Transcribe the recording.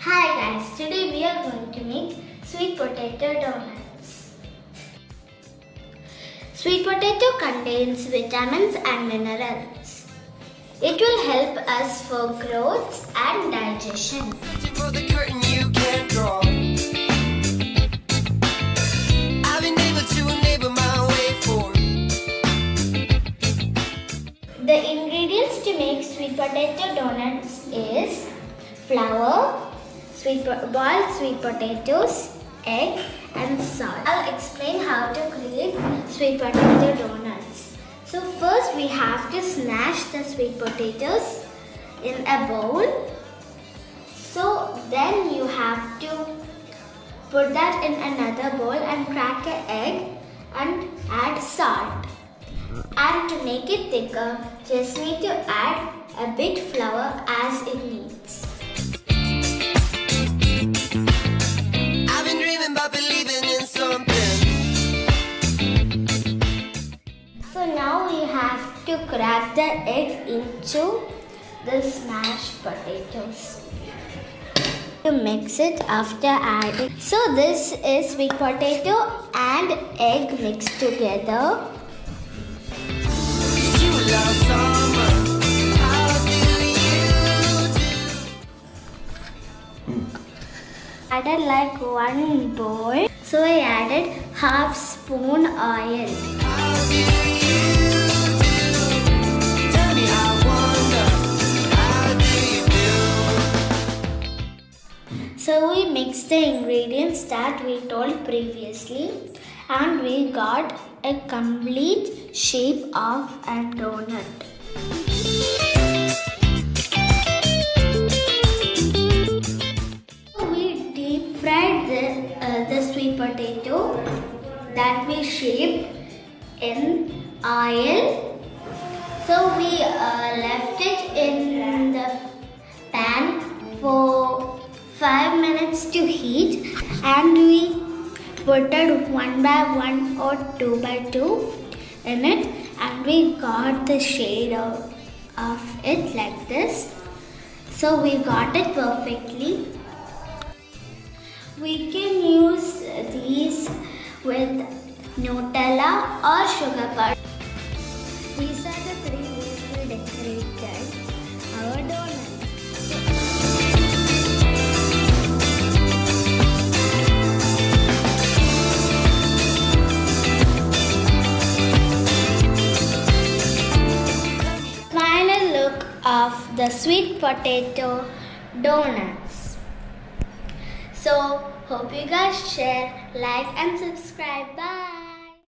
Hi guys, today we are going to make sweet potato donuts. Sweet potato contains vitamins and minerals. It will help us for growth and digestion. The ingredients to make sweet potato donuts is flour, sweet boiled sweet potatoes, egg and salt. I'll explain how to create sweet potato donuts. So first we have to smash the sweet potatoes in a bowl. So then you have to put that in another bowl and crack an egg and add salt. And to make it thicker, just need to add a bit flour as it needs. I've been dreaming about believing in something. So now we have to crack the egg into the smashed potatoes. To mix it after adding. So this is sweet potato and egg mixed together. Added like one bowl. So I added half spoon oil. So we mixed the ingredients that we told previously and we got a complete shape of a donut. We deep fried the, uh, the sweet potato that we shaped in oil. So we uh, left it in the pan for 5 minutes to heat and we put it one by one or two by two in it and we got the shade of, of it like this. So we got it perfectly. We can use these with Nutella or sugar powder. Of the sweet potato donuts. So, hope you guys share, like, and subscribe. Bye.